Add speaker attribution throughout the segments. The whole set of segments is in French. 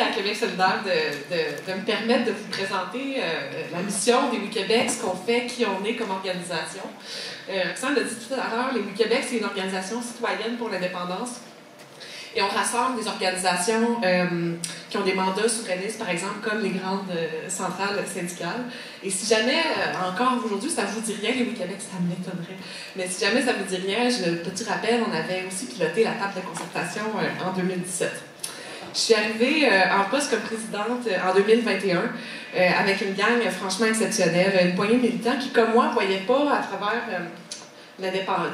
Speaker 1: à Québec solidaire de, de, me permettre de vous présenter euh, la mission des WeQuébec, ce qu'on fait, qui on est comme organisation. Euh, Roxane l'a dit tout à l'heure, les WeQuébec, c'est une organisation citoyenne pour l'indépendance. Et on rassemble des organisations euh, qui ont des mandats souverainistes, par exemple, comme les grandes euh, centrales syndicales. Et si jamais, encore aujourd'hui, ça vous dit rien, les WeQuébec, ça m'étonnerait. Mais si jamais ça vous dit rien, je, petit rappel, on avait aussi piloté la table de concertation en 2017. Je suis arrivée en poste comme présidente en 2021 avec une gang franchement exceptionnelle, une poignée de militants qui, comme moi, ne voyaient pas à travers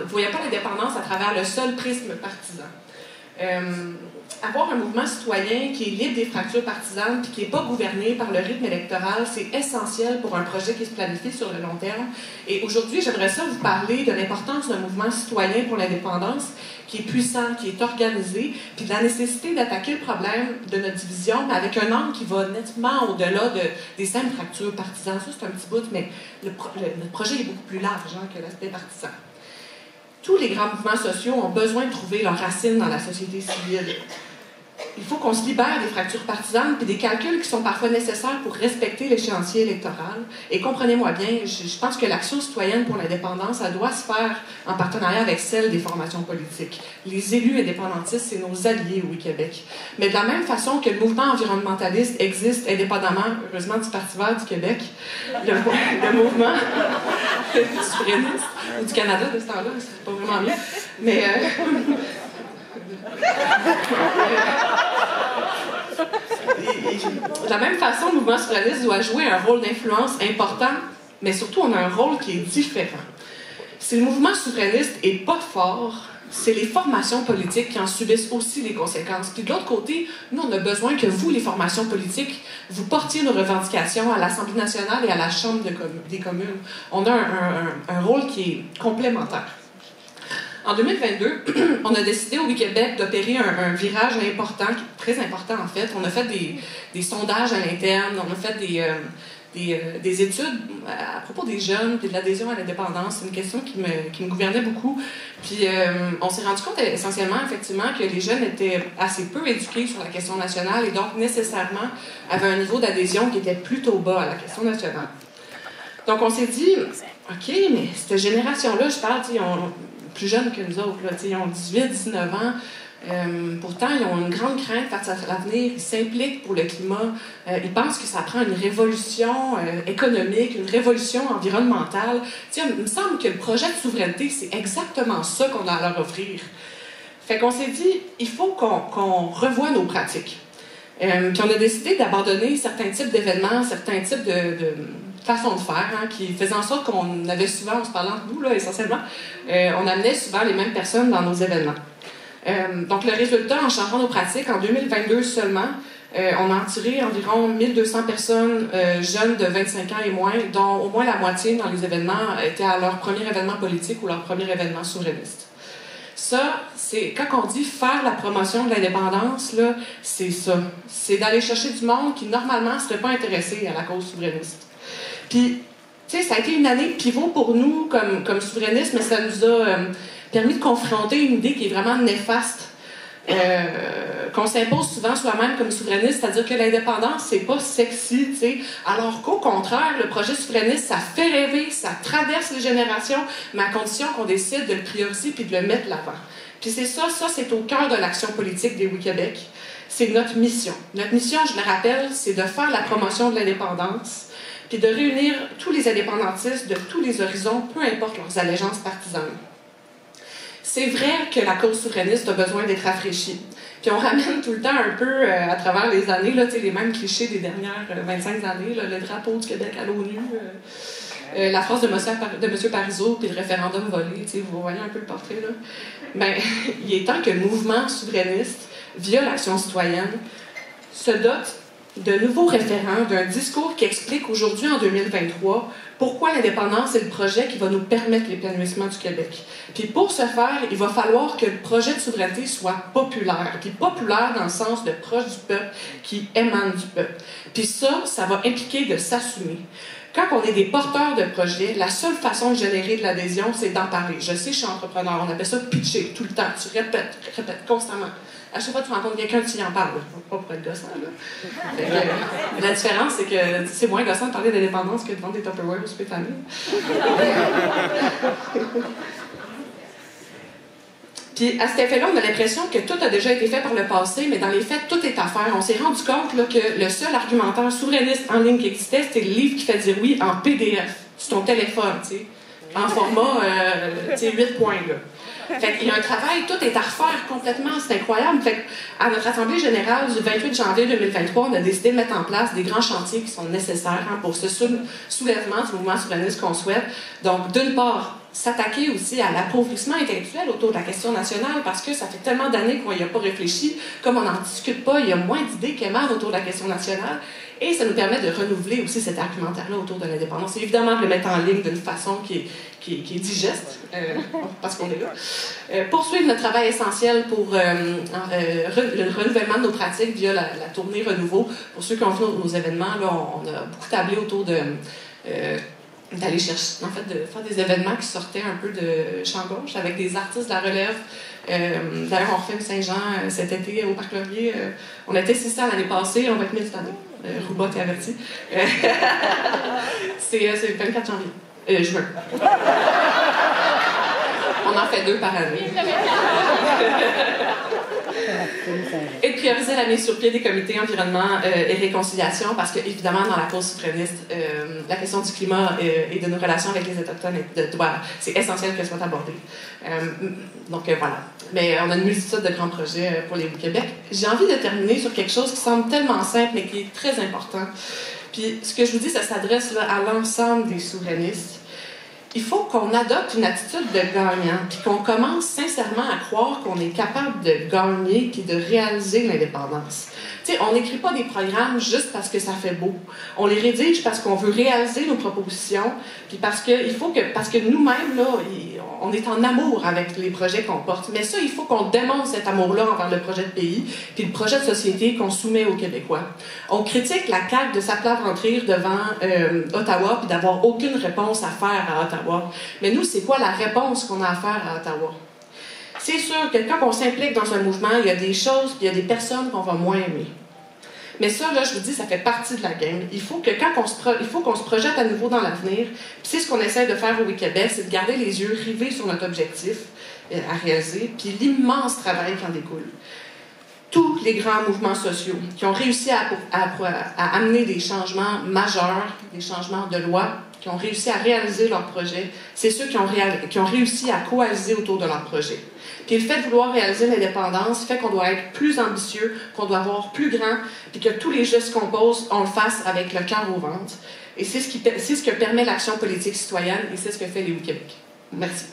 Speaker 1: voyaient pas l'indépendance à travers le seul prisme partisan. Avoir un mouvement citoyen qui est libre des fractures partisanes et qui n'est pas gouverné par le rythme électoral, c'est essentiel pour un projet qui se planifie sur le long terme. Et aujourd'hui, j'aimerais ça vous parler de l'importance d'un mouvement citoyen pour l'indépendance qui est puissant, qui est organisé, puis de la nécessité d'attaquer le problème de notre division, mais avec un angle qui va nettement au-delà de, des simples fractures partisanes. Ça, c'est un petit bout, mais le, notre projet est beaucoup plus large hein, que l'aspect partisan tous les grands mouvements sociaux ont besoin de trouver leurs racines dans la société civile il faut qu'on se libère des fractures partisanes et des calculs qui sont parfois nécessaires pour respecter l'échéancier électoral. Et comprenez-moi bien, je, pense que l'action citoyenne pour l'indépendance, elle doit se faire en partenariat avec celle des formations politiques. Les élus indépendantistes, c'est nos alliés au Québec. Mais de la même façon que le mouvement environnementaliste existe indépendamment, heureusement, du Parti vert du Québec, le, mouvement souverainiste du Canada de ce temps-là, c'est pas vraiment mieux. Mais. Euh, de la même façon, le mouvement souverainiste doit jouer un rôle d'influence important, mais surtout on a un rôle qui est différent. Si le mouvement souverainiste est pas fort, c'est les formations politiques qui en subissent aussi les conséquences. Puis de l'autre côté, nous, on a besoin que vous, les formations politiques, vous portiez nos revendications à l'Assemblée nationale et à la Chambre des communes. On a un rôle qui est complémentaire. En 2022, on a décidé au Québec d'opérer un, virage important, très important en fait. On a fait des, sondages à l'interne, on a fait des, euh, euh, des, études à propos des jeunes et de l'adhésion à l'indépendance. C'est une question qui me, gouvernait beaucoup. Puis euh, on s'est rendu compte essentiellement, effectivement, que les jeunes étaient assez peu éduqués sur la question nationale et donc nécessairement avaient un niveau d'adhésion qui était plutôt bas à la question nationale. Donc on s'est dit, OK, mais cette génération-là, je parle, ont plus jeunes que nous autres. Ils ont 18, 19 ans. Euh, pourtant, ils ont une grande crainte face à l'avenir. Ils s'impliquent pour le climat. Euh, ils pensent que ça prend une révolution euh, économique, une révolution environnementale. T'sais, il me semble que le projet de souveraineté, c'est exactement ça qu'on a leur offrir. Fait qu'on s'est dit, il faut qu'on revoie nos pratiques. puis on a décidé d'abandonner certains types d'événements, certains types de façon de faire hein, qui faisait en sorte qu'on avait souvent, en se parlant de nous, là, essentiellement, euh, on amenait souvent les mêmes personnes dans nos événements. Euh, donc, le résultat, en changeant nos pratiques, en 2022 seulement, euh, on a en tiré environ 1200 personnes jeunes de 25 ans et moins, dont au moins la moitié dans les événements étaient à leur premier événement politique ou leur premier événement souverainiste. Ça, c'est quand on dit faire la promotion de l'indépendance, là, c'est ça. C'est d'aller chercher du monde qui normalement ne serait pas intéressé à la cause souverainiste. Puis, tu sais, ça a été une année pivot pour nous comme, comme souverainistes, mais ça nous a euh, permis de confronter une idée qui est vraiment néfaste. Euh, qu'on s'impose souvent soi-même comme souverainiste, c'est-à-dire que l'indépendance, c'est pas sexy, tu sais. Alors qu'au contraire, le projet souverainiste, ça fait rêver, ça traverse les générations, mais à condition qu'on décide de le prioriser puis de le mettre l'avant. Puis c'est ça, ça, c'est au cœur de l'action politique des Oui-Québec. C'est notre mission. Notre mission, je le rappelle, c'est de faire la promotion de l'indépendance, puis de réunir tous les indépendantistes de tous les horizons, peu importe leurs allégeances partisanes. C'est vrai que la cause souverainiste a besoin d'être rafraîchie. Puis on ramène tout le temps un peu euh, à travers les années, là, les mêmes clichés des dernières 25 euh, années, le drapeau du Québec à l'ONU, euh, la phrase de M. de Monsieur Parizeau, puis le référendum volé, vous voyez un peu le portrait. Là. Ben, il est temps que le mouvement souverainiste, via l'action citoyenne, se dote de nouveaux référents, d'un discours qui explique aujourd'hui, en 2023, pourquoi l'indépendance est le projet qui va nous permettre l'épanouissement du Québec. Puis pour ce faire, il va falloir que le projet de souveraineté soit populaire, puis populaire dans le sens de proche du peuple, qui émane du peuple. Puis ça, ça va impliquer de s'assumer. Quand on est des porteurs de projets, la seule façon de générer de l'adhésion, c'est d'en parler. Je sais, je suis entrepreneur, on appelle ça pitcher tout le temps. Tu répètes, répètes constamment à chaque fois que tu rencontres quelqu'un, tu y en parles. Pas pour être gossant, là. la différence, c'est que c'est moins gossant de parler d'indépendance que de vendre des Tupperware au souper famille. Puis à cet effet-là, on a l'impression que tout a déjà été fait par le passé, mais dans les faits, tout est à faire. On s'est rendu compte que le seul argumentaire souverainiste en ligne qui existait, c'était le livre qui fait dire oui en PDF, sur ton téléphone, tu sais, en format euh, 8 points. Là. Fait qu'il y a un travail, tout est à refaire complètement, c'est incroyable. Fait à notre Assemblée générale du 28 janvier 2023, on a décidé de mettre en place des grands chantiers qui sont nécessaires hein, pour ce soulèvement du mouvement souverainiste qu'on souhaite. Donc, d'une part, s'attaquer aussi à l'appauvrissement intellectuel autour de la question nationale parce que ça fait tellement d'années qu'on n'y a pas réfléchi, comme on n'en discute pas, il y a moins d'idées qui autour de la question nationale. Et ça nous permet de renouveler aussi cet argumentaire-là autour de l'indépendance. Évidemment, de le mettre en ligne d'une façon qui est, digeste, euh, parce qu'on est là. Euh, poursuivre notre travail essentiel pour euh, euh le renouvellement de nos pratiques via la, tournée Renouveau. Pour ceux qui ont vu nos, événements, là, on, a beaucoup tablé autour de d'aller chercher, en fait, de faire des événements qui sortaient un peu de champ gauche avec des artistes de la relève. Euh, D'ailleurs, on refait Saint-Jean cet été au Parc Laurier. on a été 600 l'année passée, on va être 1000 cette année. Euh, Rouba, t'es averti. c'est le 24 janvier. Euh, juin. On en fait deux par année. et de prioriser la mise sur pied des comités environnement euh, et réconciliation, parce que, évidemment, dans la cause souverainiste, euh, la question du climat euh, et de nos relations avec les Autochtones, c'est essentiel qu'elle soit abordée. donc, voilà. Mais on a une multitude de grands projets pour les Québec. J'ai envie de terminer sur quelque chose qui semble tellement simple, mais qui est très important. Puis, ce que je vous dis, ça s'adresse à l'ensemble des souverainistes il faut qu'on adopte une attitude de gagnant, puis qu'on commence sincèrement à croire qu'on est capable de gagner puis de réaliser l'indépendance. Tu sais, on n'écrit pas des programmes juste parce que ça fait beau. On les rédige parce qu'on veut réaliser nos propositions, puis parce que il faut que parce que nous-mêmes là, on est en amour avec les projets qu'on porte. Mais ça, il faut qu'on démontre cet amour-là envers le projet de pays, puis le projet de société qu'on soumet aux Québécois. On critique la CAQ de s'aplaventrir devant euh, Ottawa puis d'avoir aucune réponse à faire à Ottawa. Mais nous, c'est quoi la réponse qu'on a à faire à Ottawa? C'est sûr que quand on s'implique dans un mouvement, il y a des choses, il y a des personnes qu'on va moins aimer. Mais ça, là, je vous dis, ça fait partie de la game. Il faut que quand qu'on se projette à nouveau dans l'avenir. C'est ce qu'on essaie de faire au Québec, c'est de garder les yeux rivés sur notre objectif euh, à réaliser, puis l'immense travail qui en découle. Tous les grands mouvements sociaux qui ont réussi à, amener des changements majeurs, des changements de loi, qui ont réussi à réaliser leur projet, c'est ceux qui ont, réussi à coaliser autour de leur projet. Puis le fait de vouloir réaliser l'indépendance fait qu'on doit être plus ambitieux, qu'on doit avoir plus grand, puis que tous les gestes qu'on pose, on le fasse avec le cœur au ventre. Et c'est ce, ce que permet l'action politique citoyenne et c'est ce que fait les Québec. Merci.